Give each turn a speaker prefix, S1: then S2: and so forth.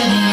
S1: Amen.